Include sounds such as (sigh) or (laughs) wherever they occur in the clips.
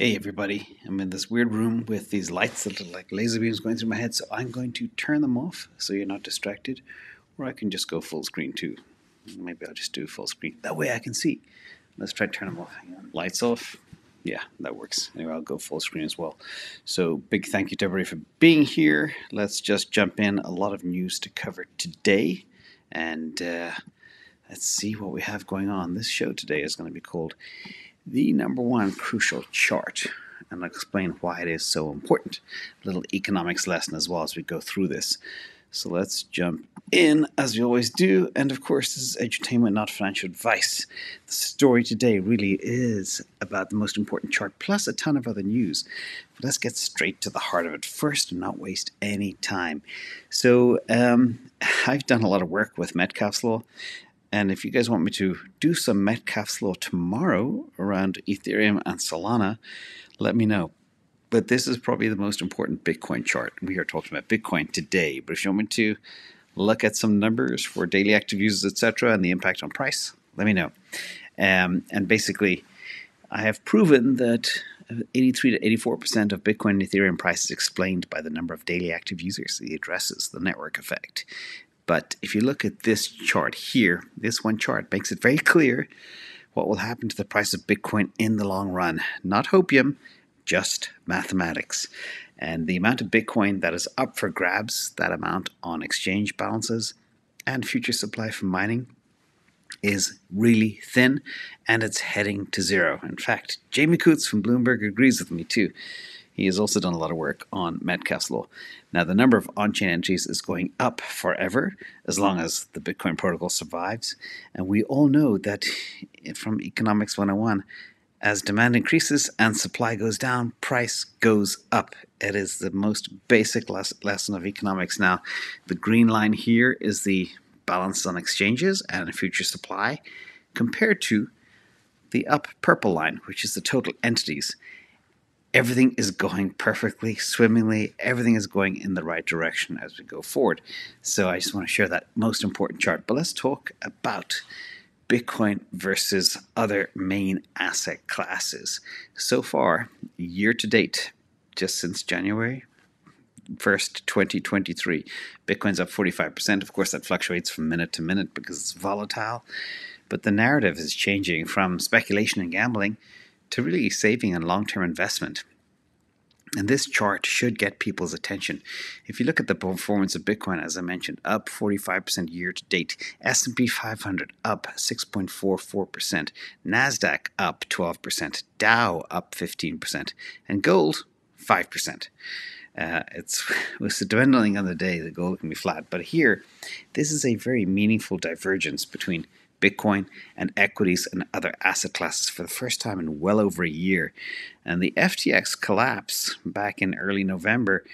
Hey everybody, I'm in this weird room with these lights that look like laser beams going through my head, so I'm going to turn them off so you're not distracted, or I can just go full screen too. Maybe I'll just do full screen. That way I can see. Let's try to turn them off. Lights off. Yeah, that works. Anyway, I'll go full screen as well. So, big thank you to everybody for being here. Let's just jump in. A lot of news to cover today, and uh, let's see what we have going on. This show today is going to be called the number one crucial chart, and I'll explain why it is so important. A little economics lesson as well as we go through this. So let's jump in as we always do. And of course, this is entertainment, not financial advice. The story today really is about the most important chart, plus a ton of other news. But let's get straight to the heart of it first and not waste any time. So, um, (laughs) I've done a lot of work with Metcalfe's Law, and if you guys want me to do some Metcalfe's Law tomorrow around Ethereum and Solana, let me know. But this is probably the most important Bitcoin chart. We are talking about Bitcoin today. But if you want me to look at some numbers for daily active users, etc., and the impact on price, let me know. Um, and basically, I have proven that 83 to 84% of Bitcoin and Ethereum price is explained by the number of daily active users, the addresses, the network effect. But if you look at this chart here, this one chart makes it very clear what will happen to the price of Bitcoin in the long run. Not hopium, just mathematics. And the amount of Bitcoin that is up for grabs, that amount on exchange balances and future supply from mining, is really thin and it's heading to zero. In fact, Jamie Coutts from Bloomberg agrees with me too. He has also done a lot of work on Metcalfe's law. Now, the number of on chain entries is going up forever as long as the Bitcoin protocol survives. And we all know that (laughs) from Economics 101, as demand increases and supply goes down, price goes up. It is the most basic les- lesson of economics. Now, the green line here is the balance on exchanges and future supply compared to the up purple line, which is the total entities everything is going perfectly, swimmingly. Everything is going in the right direction as we go forward. So I just want to share that most important chart. But let's talk about Bitcoin versus other main asset classes. So far, year to date, just since January 1st, 2023, Bitcoin's up 45%. Of course, that fluctuates from minute to minute because it's volatile. But the narrative is changing from speculation and gambling to really saving and long-term investment. And this chart should get people's attention. If you look at the performance of Bitcoin, as I mentioned, up 45% year to date, S&P 500 up 6.44%, Nasdaq up 12%, Dow up 15%, and gold 5%. Uh, it's (laughs) it was depending on the day, the gold can be flat, but here, this is a very meaningful divergence between Bitcoin and equities and other asset classes for the first time in well over a year. And the FTX collapse back in early November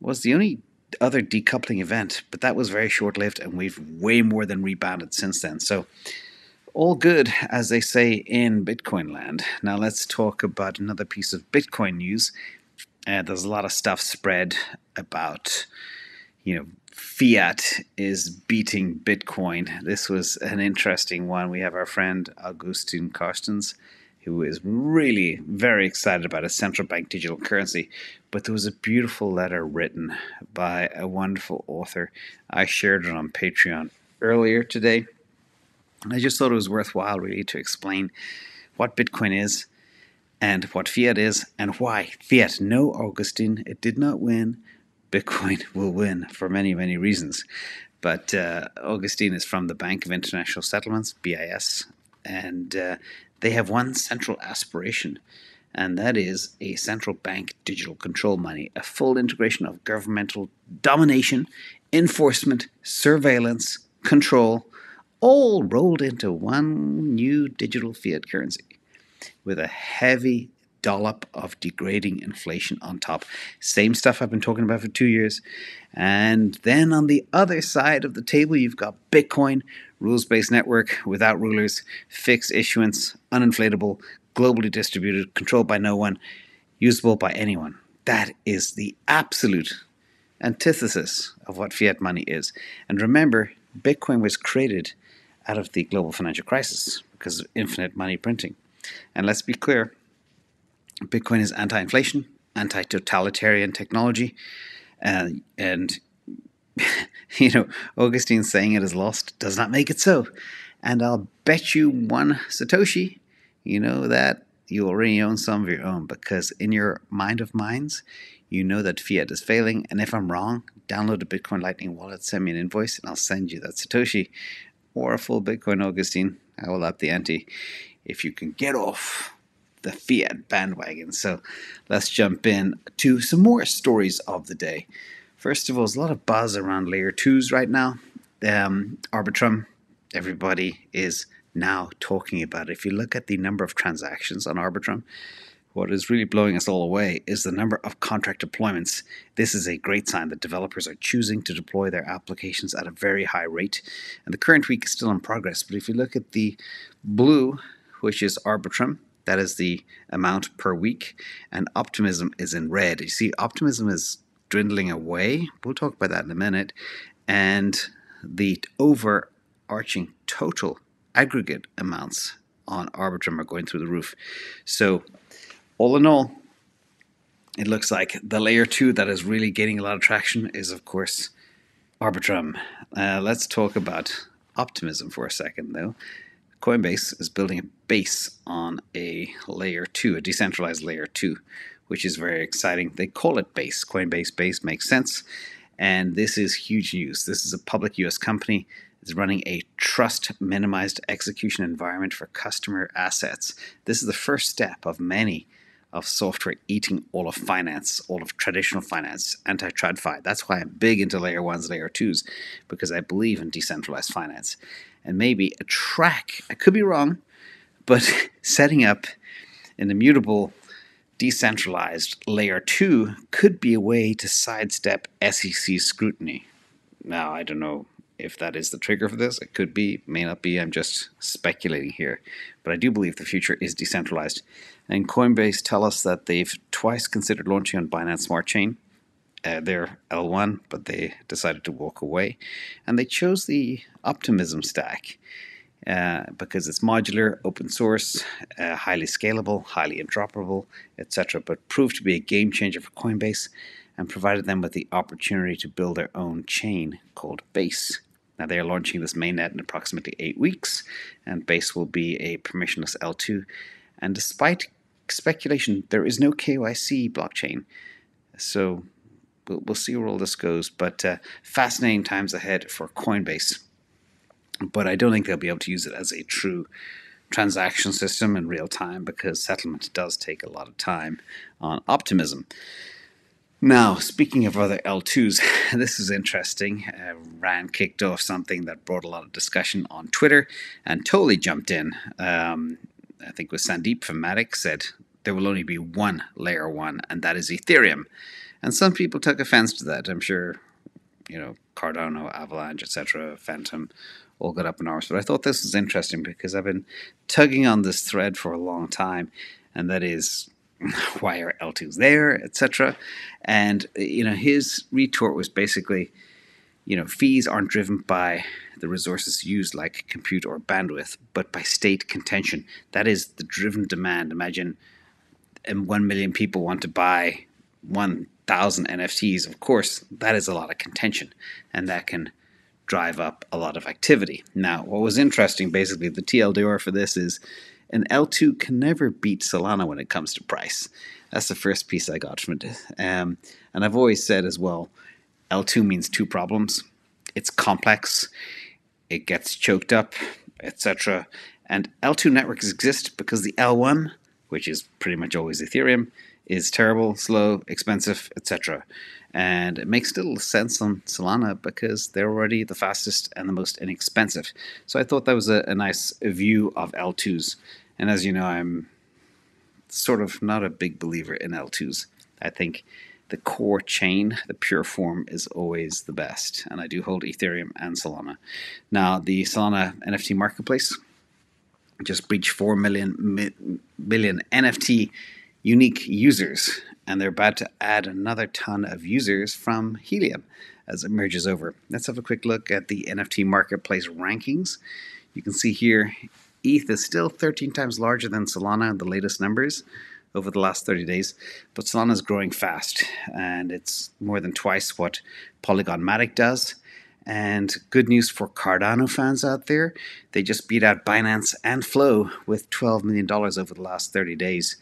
was the only other decoupling event, but that was very short lived and we've way more than rebounded since then. So, all good, as they say in Bitcoin land. Now, let's talk about another piece of Bitcoin news. Uh, there's a lot of stuff spread about, you know, fiat is beating Bitcoin. This was an interesting one. We have our friend Augustin Carstens, who is really very excited about a central bank digital currency. But there was a beautiful letter written by a wonderful author. I shared it on Patreon earlier today. I just thought it was worthwhile, really, to explain what Bitcoin is and what fiat is and why. Fiat, no, Augustine, it did not win Bitcoin (laughs) will win for many, many reasons. But uh, Augustine is from the Bank of International Settlements, BIS, and uh, they have one central aspiration, and that is a central bank digital control money, a full integration of governmental domination, enforcement, surveillance, control, all rolled into one new digital fiat currency with a heavy dollop of degrading inflation on top. Same stuff I've been talking about for two years. And then on the other side of the table, you've got Bitcoin, rules based network without rulers, fixed issuance, uninflatable, globally distributed, controlled by no one, usable by anyone. That is the absolute antithesis of what fiat money is. And remember, Bitcoin was created out of the global financial crisis because of infinite money printing. And let's be clear, Bitcoin is anti-inflation, anti-totalitarian technology, uh, and (laughs) you know Augustine saying it is lost does not make it so. And I'll bet you one Satoshi, you know that you already own some of your own because in your mind of minds, you know that fiat is failing. And if I'm wrong, download a Bitcoin Lightning wallet, send me an invoice, and I'll send you that Satoshi or a full Bitcoin Augustine. I will up the ante if you can get off the fiat bandwagon. So let's jump in to some more stories of the day. First of all, there's a lot of buzz around layer twos right now. Um, Arbitrum, everybody is now talking about it. If you look at the number of transactions on Arbitrum, what is really blowing us all away is the number of contract deployments. This is a great sign that developers are choosing to deploy their applications at a very high rate. And the current week is still in progress. But if you look at the blue, which is Arbitrum, that is the amount per week, and Optimism is in red. You see, Optimism is dwindling away. We'll talk about that in a minute. And the overarching total aggregate amounts on Arbitrum are going through the roof. So all in all, it looks like the layer two that is really gaining a lot of traction is, of course, Arbitrum. Uh, let's talk about optimism for a second, though. Coinbase is building a base on a layer two, a decentralized layer two, which is very exciting. They call it base. Coinbase base makes sense. And this is huge news. This is a public US company is running a trust minimized execution environment for customer assets. This is the first step of many of software eating all of finance, all of traditional finance, anti tradfi. That's why I'm big into layer ones, layer twos, because I believe in decentralized finance. And maybe a track, I could be wrong, but (laughs) setting up an immutable decentralized layer two could be a way to sidestep SEC scrutiny. Now, I don't know if that is the trigger for this. It could be, may not be. I'm just speculating here. But I do believe the future is decentralized. And Coinbase tell us that they've twice considered launching on Binance Smart Chain. Uh, they're L1, but they decided to walk away. And they chose the Optimism stack uh, because it's modular, open source, uh, highly scalable, highly interoperable, etc. But proved to be a game changer for Coinbase and provided them with the opportunity to build their own chain called Base. Now they are launching this mainnet in approximately eight weeks, and Base will be a permissionless L2. And despite speculation, there is no KYC blockchain, so we'll, we'll see where all this goes. But uh, fascinating times ahead for Coinbase. But I don't think they'll be able to use it as a true transaction system in real time because settlement does take a lot of time on Optimism. Now, speaking of other L2s, (laughs) this is interesting. Uh, Rand kicked off something that brought a lot of discussion on Twitter and Toly jumped in. Um, I think it was Sandeep from Matic said there will only be one layer one, and that is Ethereum. And some people took offense to that. I'm sure, you know, Cardano, Avalanche, etc., Fantom all got up in arms. But I thought this was interesting because I've been tugging on this thread for a long time, and that is (laughs) why are L2s there, etc. And you know, his retort was basically, you know, fees aren't driven by the resources used like compute or bandwidth, but by state contention. That is the driven demand. Imagine and 1 million people want to buy 1,000 NFTs. Of course, that is a lot of contention, and that can drive up a lot of activity. Now, what was interesting, basically, the TLDR for this is an L2 can never beat Solana when it comes to price. That's the first piece I got from it. Um, and I've always said as well, L2 means two problems. It's complex, it gets choked up, etc. And L2 networks exist because the L1, which is pretty much always Ethereum, is terrible, slow, expensive, etc. And it makes little sense on Solana because they're already the fastest and the most inexpensive. So I thought that was a, a nice view of L2s. And as you know, I'm sort of not a big believer in L2s. I think the core chain, the pure form, is always the best. And I do hold Ethereum and Solana. Now, the Solana NFT marketplace just breached 4 million, million NFT unique users, and they're about to add another ton of users from Helium as it merges over. Let's have a quick look at the NFT marketplace rankings. You can see here ETH is still 13 times larger than Solana in the latest numbers. over the last 30 days, but Solana is growing fast and it's more than twice what Polygon Matic does. And good news for Cardano fans out there, they just beat out Binance and Flow with $12 million over the last 30 days.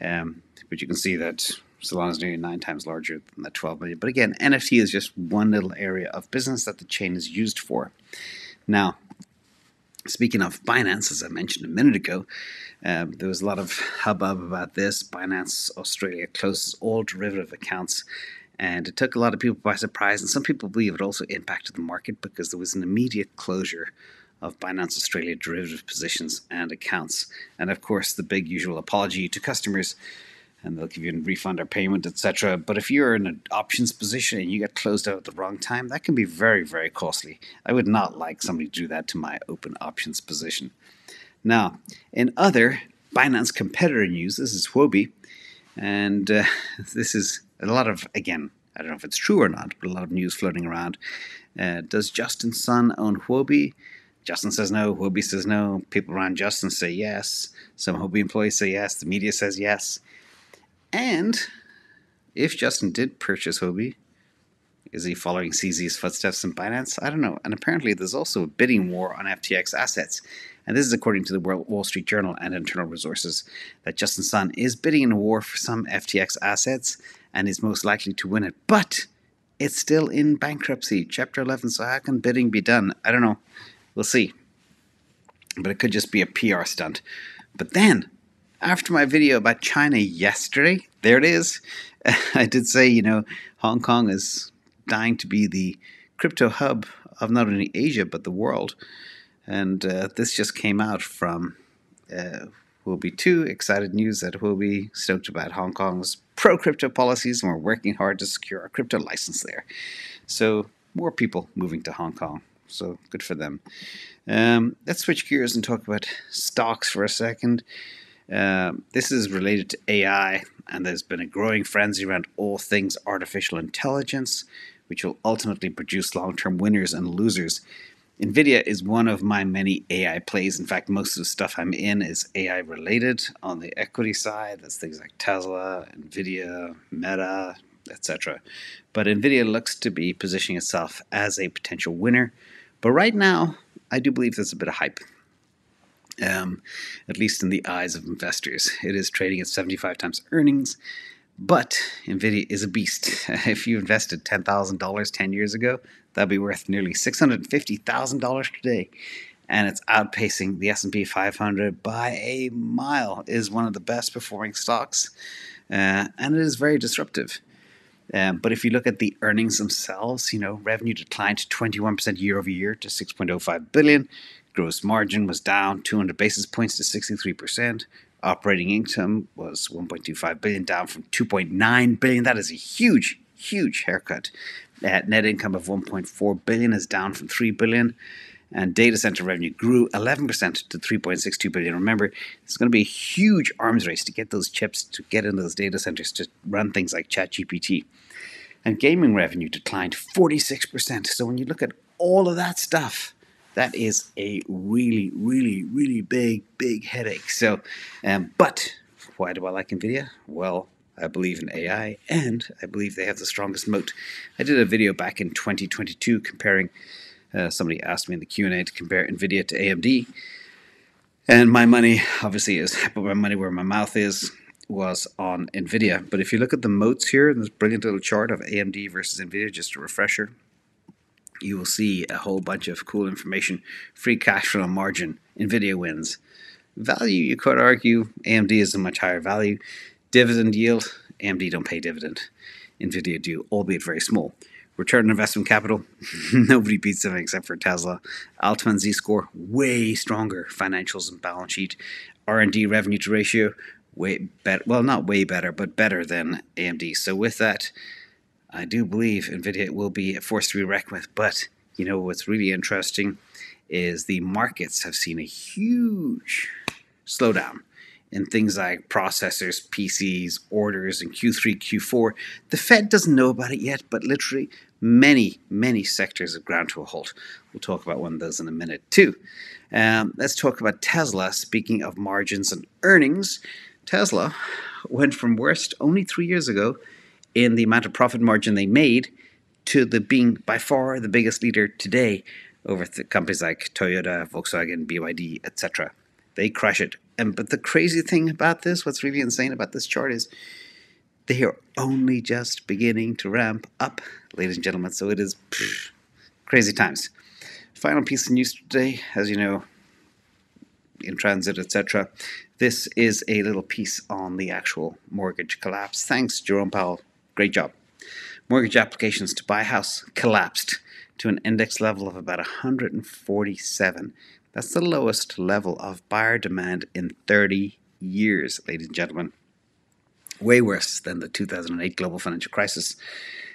Um, but you can see that Solana is nearly nine times larger than the 12 million. But again, NFT is just one little area of business that the chain is used for. Now, Speaking of Binance, as I mentioned a minute ago, um, there was a lot of hubbub about this. Binance Australia closes all derivative accounts, and it took a lot of people by surprise. And some people believe it also impacted the market because there was an immediate closure of Binance Australia derivative positions and accounts. And of course, the big usual apology to customers and they'll give you a refund or payment, etc. But if you're in an options position and you get closed out at the wrong time, that can be very, very costly. I would not like somebody to do that to my open options position. Now, in other Binance competitor news, this is Huobi, and uh, (laughs) this is a lot of, again, I don't know if it's true or not, but a lot of news floating around. Uh, does Justin Sun own Huobi? Justin says no. Huobi says no. People around Justin say yes. Some Huobi employees say yes. The media says yes. And if Justin did purchase Huobi, is he following CZ's footsteps in Binance? I don't know. And apparently, there's also a bidding war on FTX assets. And this is according to the Wall Street Journal and internal resources that Justin Sun is bidding in a war for some FTX assets and is most likely to win it. But it's still in bankruptcy, Chapter 11. So, how can bidding be done? I don't know. We'll see. But it could just be a PR stunt. But then, after my video about China yesterday, there it is. (laughs) I did say, you know, Hong Kong is dying to be the crypto hub of not only Asia but the world. And uh, this just came out from uh, Huobi 2. Excited news that we'll be stoked about Hong Kong's pro crypto policies and we're working hard to secure a crypto license there. So, more people moving to Hong Kong. So, good for them. Um, let's switch gears and talk about stocks for a second. Um, this is related to AI, and there's been a growing frenzy around all things artificial intelligence, which will ultimately produce long term winners and losers. NVIDIA is one of my many AI plays. In fact, most of the stuff I'm in is AI related on the equity side. That's things like Tesla, NVIDIA, Meta, etc. But NVIDIA looks to be positioning itself as a potential winner. But right now, I do believe there's a bit of hype um, at least in the eyes of investors. It is trading at 75 times earnings, but NVIDIA is a beast. (laughs) if you invested $10,000 10 years ago, that'd be worth nearly $650,000 today. And it's outpacing the S&P 500 by a mile. It is one of the best performing stocks, uh, and it is very disruptive. Um, but if you look at the earnings themselves, you know, revenue declined 21% year over year to 6.05 billion. Gross margin was down 200 basis points to 63%. Operating income was 1.25 billion, down from 2.9 billion. That is a huge, huge haircut. Uh, net income of 1.4 billion is down from 3 billion and data center revenue grew 11% to 3.62 billion. Remember, it's going to be a huge arms race to get those chips to get into those data centers to run things like ChatGPT. And gaming revenue declined 46%. So when you look at all of that stuff, that is a really, really, really big, big headache. So, um, but why do I like NVIDIA? Well, I believe in AI, and I believe they have the strongest moat. I did a video back in 2022 comparing. Uh, somebody asked me in the Q and A to compare NVIDIA to AMD, and my money, obviously, is put (laughs) my money where my mouth is. Was on NVIDIA, but if you look at the moats here in this brilliant little chart of AMD versus NVIDIA, just a refresher, you will see a whole bunch of cool information. Free cash flow margin, NVIDIA wins. Value, you could argue, AMD is a much higher value. Dividend yield, AMD don't pay dividend. NVIDIA do, albeit very small. Return on investment capital, (laughs) nobody beats them except for Tesla. Altman Z-score, way stronger financials and balance sheet. R&D revenue to ratio, way better. Well, not way better, but better than AMD. So with that, I do believe NVIDIA will be a force to be reckoned with. But you know what's really interesting is the markets have seen a huge slowdown in things like processors, PCs, orders in Q3, Q4. The Fed doesn't know about it yet, but literally many, many sectors have ground to a halt. We'll talk about one of those in a minute, too. Um, let's talk about Tesla. Speaking of margins and earnings, Tesla went from worst only three years ago in the amount of profit margin they made to the being by far the biggest leader today over companies like Toyota, Volkswagen, BYD, etc. They crush it. And but the crazy thing about this, what's really insane about this chart is they are only just beginning to ramp up, ladies and gentlemen. So it is pff, crazy times. Final piece of news today, as you know, in transit, etc. This is a little piece on the actual mortgage collapse. Thanks, Jerome Powell. Great job. Mortgage applications to buy a house collapsed to an index level of about 147. That's the lowest level of buyer demand in 30 years, ladies and gentlemen. Way worse than the 2008 global financial crisis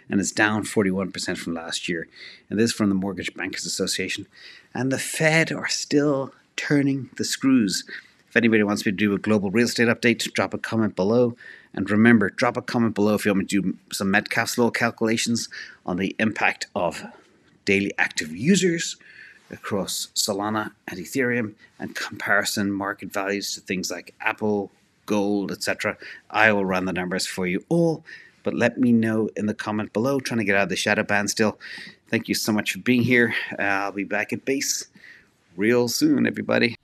and is down 41% from last year. And this from the Mortgage Bankers Association. And the Fed are still turning the screws. If anybody wants me to do a global real estate update, drop a comment below. And remember, drop a comment below if you want me to do some Metcalfe's law calculations on the impact of daily active users across Solana and Ethereum and comparison market values to things like Apple, gold, etc. I will run the numbers for you all, but let me know in the comment below. Trying to get out of the shadow band still. Thank you so much for being here. Uh, I'll be back at base real soon, everybody.